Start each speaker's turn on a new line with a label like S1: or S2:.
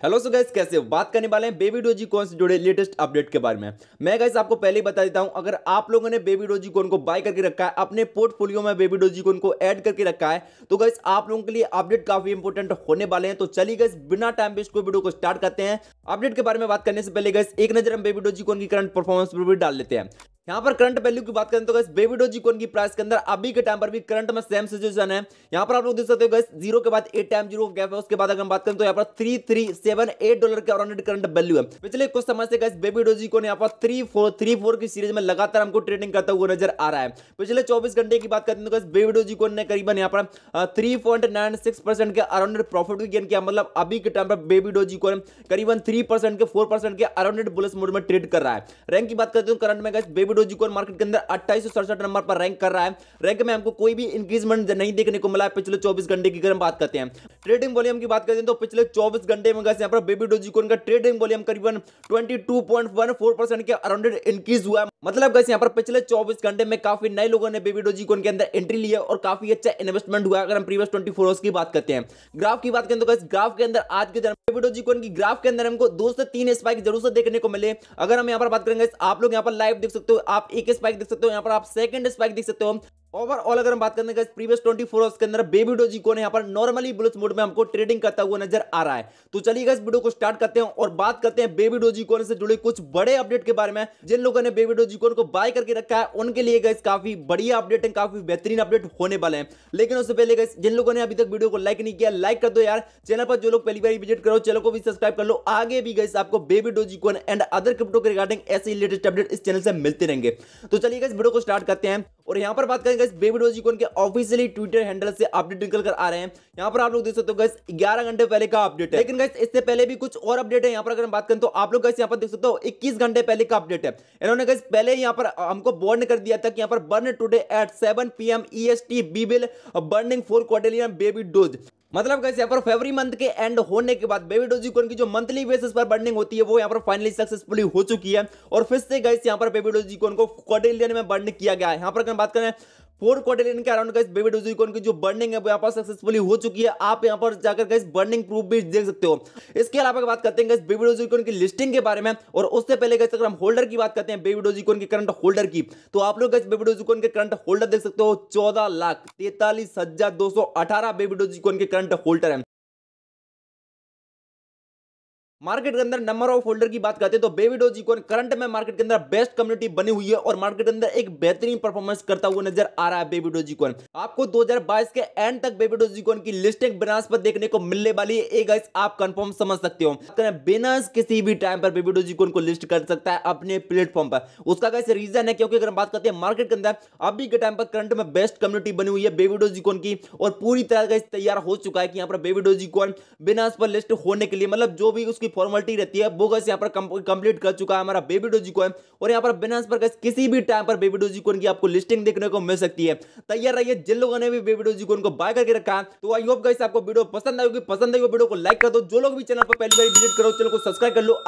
S1: Hello सो gas कैसे हो? बात करने वाले हैं बेबी डोजी कौन से जुड़े लेटेस्ट अपडेट के बारे में। मैं गैस आपको पहले ही बता देता हूँ, अगर आप लोगों ने बेबी डोजी कौन को बाय करके रखा है, अपने पोर्टफोलियो में बेबी डोजी कौन को ऐड करके रखा है तो गैस आप लोगों के लिए अपडेट काफ़ी इंपोर्टेंट होने वाले हैं। तो चलिए गैस बिना टाइम वेस्ट को वीडियो को स्टार्ट करते हैं। अपडेट के बारे में बात करने से पहले गैस एक नज़र हम बेबी डोजी कौन की करंट परफॉर्मेंस पर भी डाल लेते हैं। यहाँ पर करंट वैल्यू की बात करें तो गैस बेबी डोजी कौन की प्राइस के अंदर अभी के टाइम पर भी करंट में सेम सिचुएशन है। यहाँ पर आप लोग देख सकते हो गैस ज़ीरो के बाद एट टाइम ज़ीरो गैप है। उसके बाद अगर हम बात करें तो यहाँ पर three three seven eight dollar के अराउंड करंट वैल्यू है। पिछले कुछ समय से गैस बेबी डोजी को यहाँ पर थ्री फोर थ्री फोर की सीरीज़ में लगातार हमको ट्रेडिंग करता हुआ नज़र आ रहा है। पिछले चौबीस घंटे की बात करते हैं तो गैस बेबी डोजी को ने करीबन यहाँ पर थ्री के अराउंड प्रॉफिट भी गेन किया। मतलब अभी के टाइम पर बेबी डोजी को करीबन थ्री के फोर के अराउंड बुलस मोड में ट्रेड कर रहा है। रैंक की बात करते हैं करंट में गैस बेबी डोजी को मार्केट के अंदर अट्ठाईस नंबर पर रैंक कर रहा है। रैंक में हमको कोई भी इंक्रीजमेंट नहीं देखने को मिला है पिछले चौबीस घंटे की। अगर हम बात करते हैं ट्रेडिंग वॉल्यूम की बात करते हैं तो पिछले चौबीस घंटे में यहाँ पर बेबी डोजिकोन का ट्रेडिंग वॉल्यूम करीबन ट्वेंटी के अराउंड इंक्रीज हुआ है। मतलब गैस यहाँ पर पिछले 24 घंटे में काफ़ी नए लोगों ने बेबी डोजिकोन के अंदर एंट्री लिया और काफ़ी अच्छा इन्वेस्टमेंट हुआ। अगर हम प्रीवियस 24 आवर्स की बात करते हैं। ग्राफ की बात करें तो गैस ग्राफ के अंदर आज के दिन बेबी डोजिकोन की ग्राफ के अंदर हमको दो से तीन स्पाइक ज़रूर से देखने को मिले। अगर हम यहाँ पर बात करेंगे आप लोग यहाँ पर लाइव देख सकते हो, आप एक स्पाइक देख सकते हो, यहाँ पर आप सेकंड स्पाइक देख सकते हो। ओवरऑल अगर हम बात करें प्रीवियस 24 आवर्स के अंदर बेबी डोजी को यहाँ पर नॉर्मली बुलिस मोड में हमको ट्रेडिंग करता हुआ नज़र आ रहा है। तो चलिए इस वीडियो को स्टार्ट करते हैं और बात करते हैं बेबी डोजी कोन से जुड़े कुछ बड़े अपडेट के बारे में, जिन लोगों ने बेबी डोजी कोन को बाय करके रखा है, उनके लिए गैस काफ़ी बढ़िया अपडेट है, काफ़ी बेहतरीन अपडेट होने वाले हैं। लेकिन उससे पहले गैस जिन लोगों ने अभी तक वीडियो को लाइक नहीं किया लाइक कर दो यार। चैनल पर जो लोग पहली बार विज़िट करो चैनल को भी सब्सक्राइब कर लो। आगे भी गैस आपको baby Doge coin and other crypto के रिगार्डिंग ऐसे लेटेस्ट अपडेट इस चैनल से मिलते रहेंगे। तो चलिए इस वीडियो को स्टार्ट करते हैं। और यहाँ पर बात करेंगे बेबी डोजी के ऑफिशियली ट्विटर हैंडल से अपडेट निकल कर आ रहे हैं। यहाँ पर आप लोग देख सकते हो गैस 11 घंटे पहले का अपडेट है। लेकिन गैस इससे पहले भी कुछ और अपडेट है। यहाँ पर अगर हम बात करें तो आप लोग यहाँ पर देख सकते हो 21 घंटे पहले का अपडेट है। इन्होंने गैस पहले यहाँ पर हमको बर्न कर दिया था कि यहाँ पर burn today at seven P M E S T B bill burning four quarterly baby Doge मतलब कैसे यहाँ पर फेवरी मंथ के एंड होने के बाद बेबी डोजिकॉन की जो मंथली बेसिस पर बर्निंग होती है, वो यहाँ पर फाइनली सक्सेसफुली हो चुकी है। और फिर से गैस यहाँ पर बेबी डोजिकॉन को क्वार्टरलियन में बर्न किया गया है। यहाँ पर बात करें फोर क्वार्टर के अराउंड गाइस बेबी डोजिकॉन की जो बर्निंग है, वो यहाँ पर सक्सेसफुली हो चुकी है। आप यहाँ पर जाकर गाइस बर्निंग प्रूफ भी देख सकते हो। इसके अलावा बात करते हैं गाइस बेबी डोजिकॉन की लिस्टिंग के बारे में, और उससे पहले गाइस अगर हम होल्डर की बात करते हैं बेबी डोजिकॉन के करंट होल्डर की तो आप लोग गाइस बेबी डोजिकॉन के करंट होल्डर देख सकते हो, चौदह लाख तैतालीस हज़ार दो सौ अठारह बेबी डोजिकॉन के करंट होल्डर है। मार्केट के अंदर नंबर ऑफ़ होल्डर की बात करते हैं तो बेबी डोजी को करंट में मार्केट के अंदर बेस्ट कम्युनिटी बनी हुई है और मार्केट के अंदर एक बेहतरीन परफॉर्मेंस करता हुआ नज़र आ रहा है बेबी डोजी को आपको 2022 के एंड तक बेबी डोजी को की लिस्टिंग बिनास पर देखने को मिलने वाली है। आप कंफर्म समझ सकते हो। बिनास किसी भी टाइम पर बेबी डोजी को लिस्ट कर सकता है अपने प्लेटफॉर्म पर। उसका कैसे रीजन है, क्योंकि अगर हम बात करते हैं मार्केट के अंदर, अभी के टाइम पर करंट में बेस्ट कम्युनिटी बनी हुई है बेबी डोजी की और पूरी तरह से तैयार हो चुका है कि यहाँ पर बेबी डोजी बिनास पर लिस्ट होने के लिए मतलब जो भी उसकी फॉर्मेलिटी रहती है। वो गैस यहाँ पर कंप्लीट कर चुका है हमारा बेबी डोजी को। और यहाँ पर बिनास पर किसी भी टाइम पर बेबी डोजी की आपको लिस्टिंग देखने को मिल सकती है। तैयार रहिए, जिन लोगों ने भी बेबी डोजी को बाय करके रखा तो आई होप गैस आपको वीडियो पसंद आएगी पसंद आई वीडियो को लाइक कर दो। जो लोग भी चैनल पर पहली बार विज़िट करो चैनल को सब्सक्राइब कर लो।